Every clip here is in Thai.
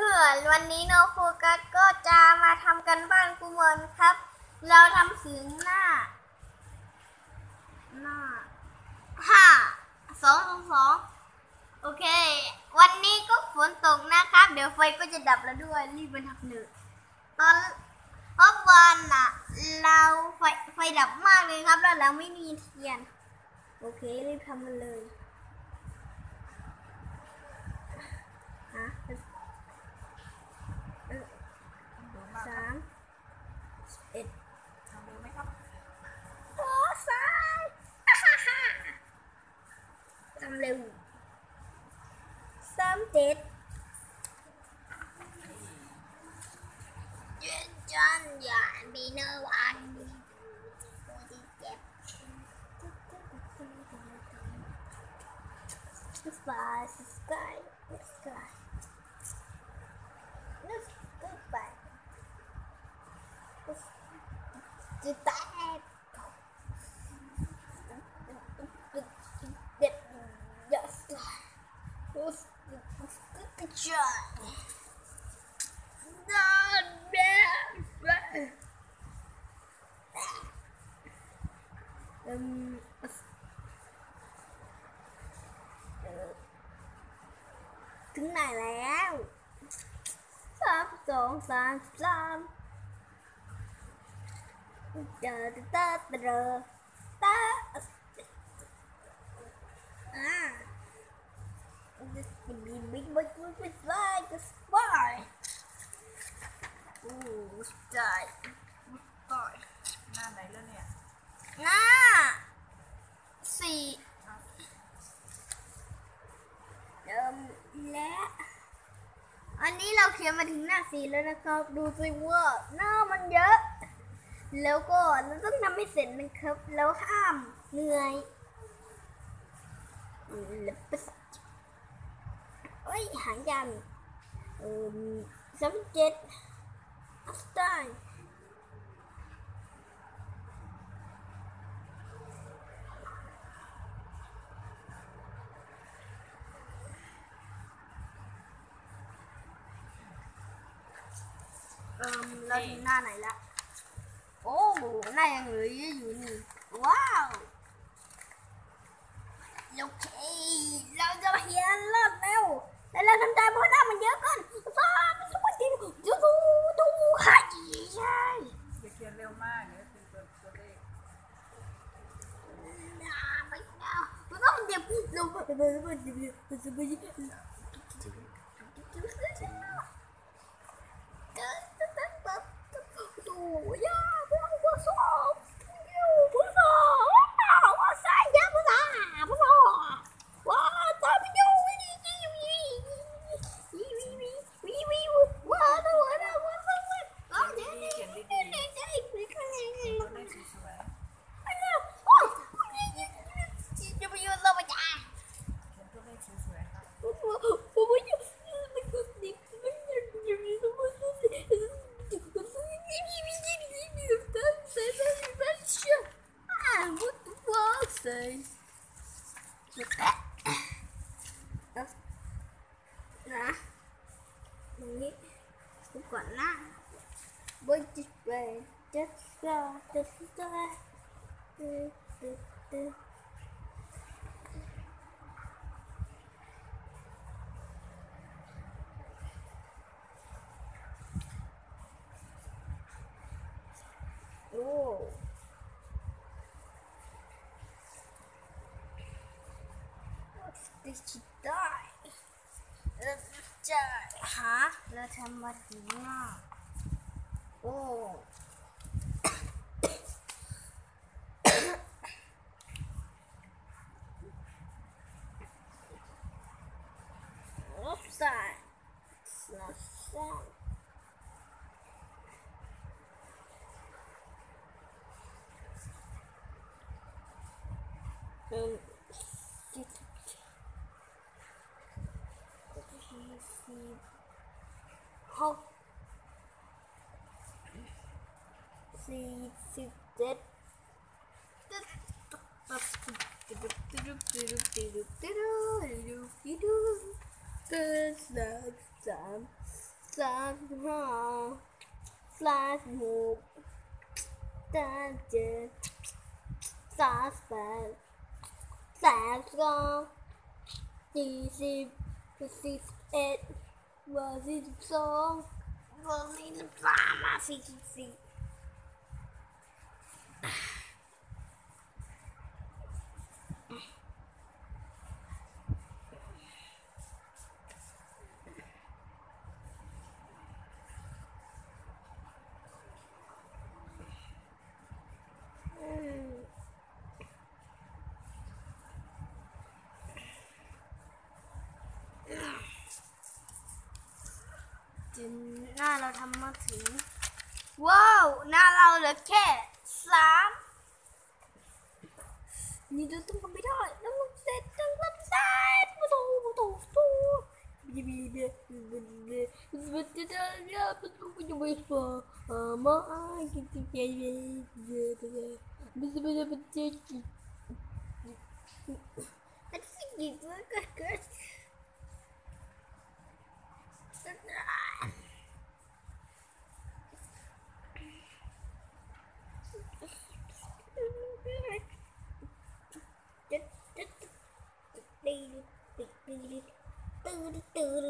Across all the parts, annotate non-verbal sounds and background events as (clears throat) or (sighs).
พื่อนๆ วันนี้โนโฟกัสก็จะมาทำกันบ้านกูเมอนครับ เราทำถึงหน้า หน้าห้าสองสองสองโอเค วันนี้ก็ฝนตกนะครับ เดี๋ยวไฟก็จะดับแล้วด้วย รีบไปทำหนึ่งตอนเมื่อวานน่ะ เราไฟไฟดับมากเลยครับ แล้วเราไม่มีเทียน โอเค รีบทำมันเลย lưu sớm tiệt chuyện chân dạ bị nơ anh Goodbye, subscribe, subscribe. Goodbye. Goodbye. Um, ถึงไหนแล้วสามสองสามสามเจอตาตาตาตาอ่า This can be big but good with like a spy. Ooh, spy. Spy. หน้าไหนแล้วเนี่ยหน้าสี่เอาเดิมและอันนี้เราเขียนมาถึงหน้าสี่แล้วนะครับ ดูสิว่าหน้ามันเยอะ แล้วก็เราต้องทำให้เสร็จนะครับ แล้วห้ามเหนื่อยแล้วไปสักเ dành. Ừ, um, sống chết. After. Um, lên na này là ô oh, cái này là người với gì wow. Okay, chị lâu cho hiền lên đâu ถึงหน้าไหนละโอ้หน้ายังเหลือเยอะอยู่นี่ว้าวโอเราจะเขียนเริ่มเร็วแล้วเราทำใจเพราะหน้ามันเยอะเกินฟ้ามันสมัยจริงดูดูดูค่ะใช่อย่าเขียนเร็วมากเดี๋ยวเป็นตัวตัวเลขหน้าไม่เอามันต้องเดี๋ยวเราไปไปไปไปไปไปดูยาพวก 在吃菜，嗯嗯嗯。哦。在吃菜，嗯，在吃啥？在吃毛豆呢。哦。that? It's not strong. Um, see? See, see Cause like some some wrong. Flash move. Dungeon suspect that's wrong. This is this it. Was it song? Was it the drama? See (sighs) (sighs) จะหาเราทำมาถึง ว้าว หน้าโอ้รับสายรับสาย Um, see, see, how, see, see that. That's not สามสิบห้าสามสิบหกสามสิบเจ็ดสามสิบแปดสามสิบเก้าสี่สิบสี่ สิบเอ็ดว่าสี่สิบสองว่าสี่สิบสามว่าสี่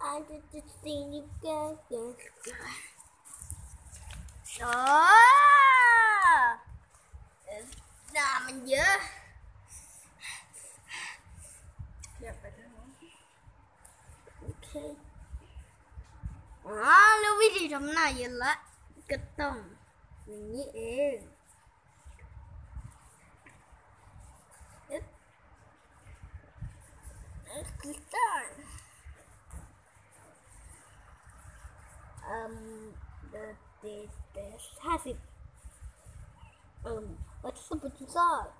I just to see you go. Đó. Là mình giữ. Okay. À, lưu video trong này vậy là cái tông. Mình nghĩ em. Wasser bezahlt.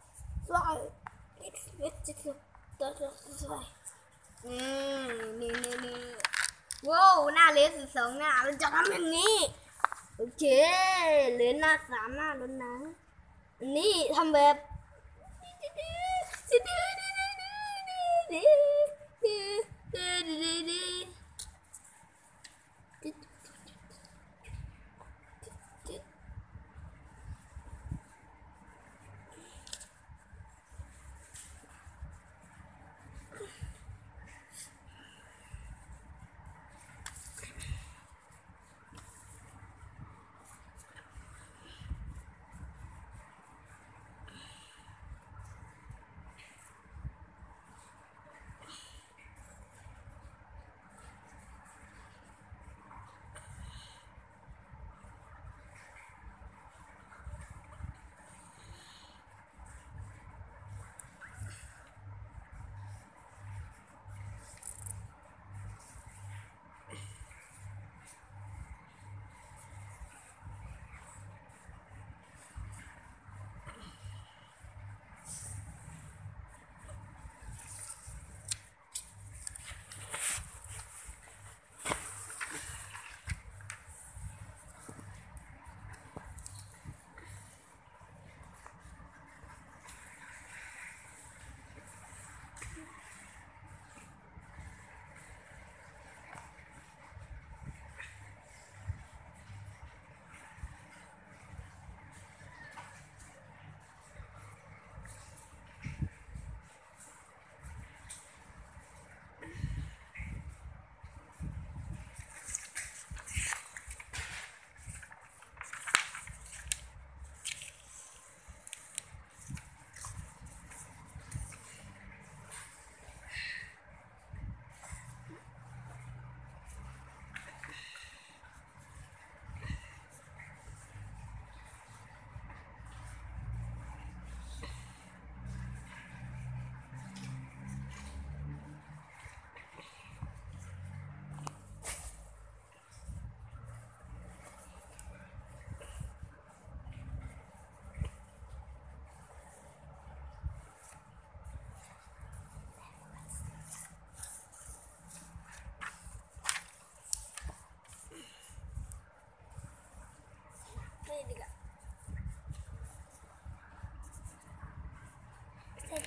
Zwei. Jetzt wird sie das ist zwei. Nee, nee, nee, ว้าวหน้าเลสสองหน้าเราจะทำอย่างนี้ โอเคเลนหน้าสามหน้าแล้วนะ นี่ทำแบบ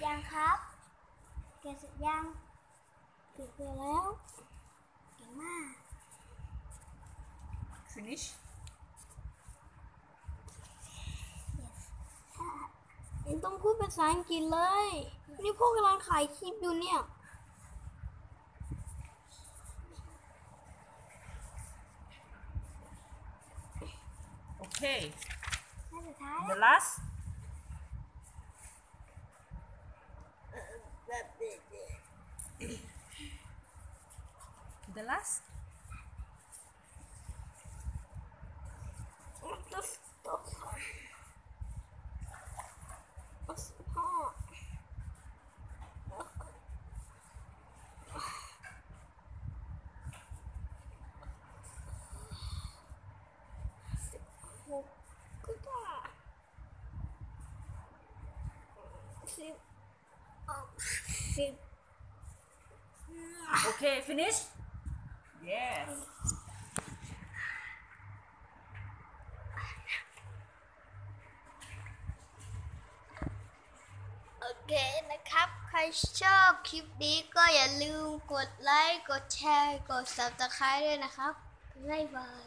ยังครับเก่งเสร็จยังเก่งไปแล้วเก่งมาก finish ยังต้องพูดภาษาอังกฤษเลย นี่พวกกำลังถ่ายคลิปอยู่เนี่ย okay หน้าสุดท้าย the last (clears throat) the last สิบ okay finish yes โอเคนะครับ ใครชอบคลิปนี้ก็อย่าลืมกดไลค์ กดแชร์ กด subscribe ด้วยนะครับ บ๊ายบาย